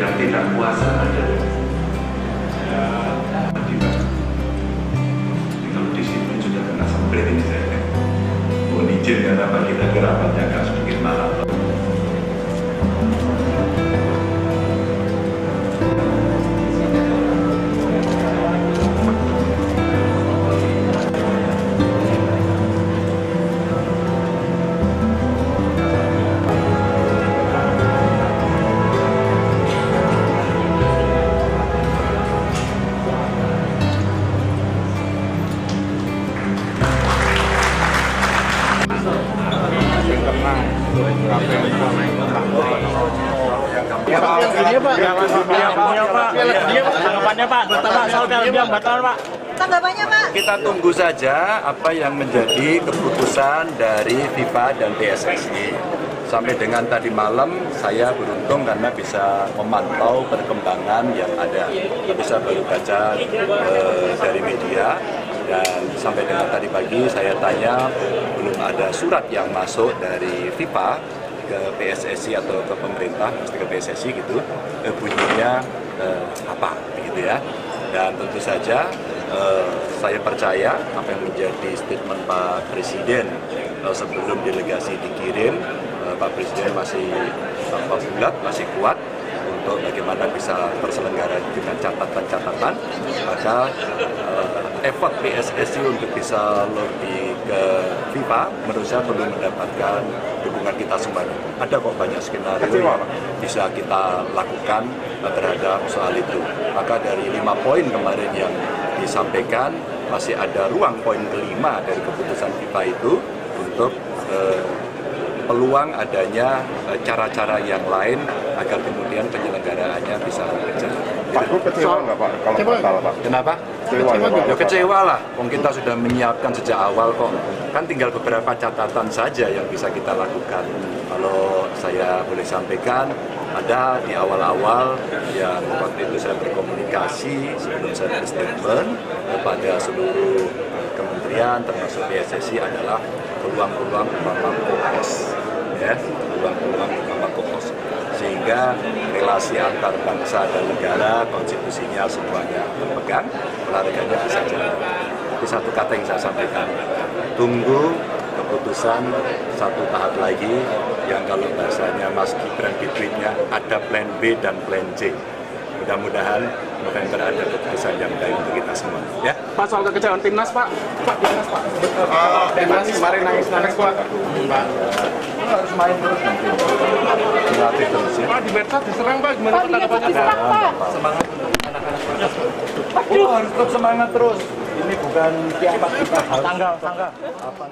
yang tidak puasa ada. Ya. Jadi kalau disiplin sudah kena semprit ini saya. Mohon izin karena apa kita kerapatnya agak sedikit malam. Tanggapannya Pak? Kita tunggu saja apa yang menjadi keputusan dari FIFA dan PSSI. Sampai dengan tadi malam saya beruntung karena bisa memantau perkembangan yang ada. Bisa baru baca eh, dari media dan sampai dengan tadi pagi saya tanya belum ada surat yang masuk dari FIFA ke PSSI atau ke pemerintah, mesti ke PSSI gitu, eh, bunyinya eh, apa begitu ya. Dan tentu saja eh, saya percaya apa yang menjadi statement Pak Presiden eh, sebelum delegasi dikirim, eh, Pak Presiden masih tanpa bulat, masih kuat untuk bagaimana bisa terselenggara dengan catatan-catatan maka effort PSSI untuk bisa lebih ke FIFA menurut saya perlu mendapatkan dukungan kita semuanya ada kok banyak skenario yang bisa kita lakukan terhadap soal itu. Maka dari lima poin kemarin yang disampaikan masih ada ruang poin kelima dari keputusan FIFA itu untuk eh, peluang adanya eh, cara-cara yang lain agar kemudian penyelenggaraannya bisa berjalan. Pak, lu kecewa nggak Pak kalau batal Pak? Kenapa? Kecewa Pak? Ya kecewa lah, Wong kita sudah menyiapkan sejak awal kok. Kan tinggal beberapa catatan saja yang bisa kita lakukan. Kalau saya boleh sampaikan, ada di awal-awal yang waktu itu saya berkomunikasi sebelum saya berstatement kepada seluruh kementerian termasuk PSSI adalah peluang-peluang umpama kokos ya peluang-peluang umpama sehingga relasi antar bangsa dan negara konstitusinya semuanya berpegang olahraganya bisa jalan. Tapi satu kata yang saya sampaikan tunggu keputusan satu tahap lagi yang kalau bahasanya Mas Gibran di ada plan B dan plan C mudah-mudahan November ada keputusan yang baik untuk kita semua. Ya. Pak soal kekecewaan timnas Pak. Pak timnas Pak. Timnas. Kemarin nangis nangis Pak. harus main terus nanti. Dilatih terus ya. Pak di medsos diserang Pak. Gimana Pak Pak. diserang Pak. semangat anak-anak oh harus tetap semangat terus. Ini bukan kiamat kita Tanggal tanggal. apa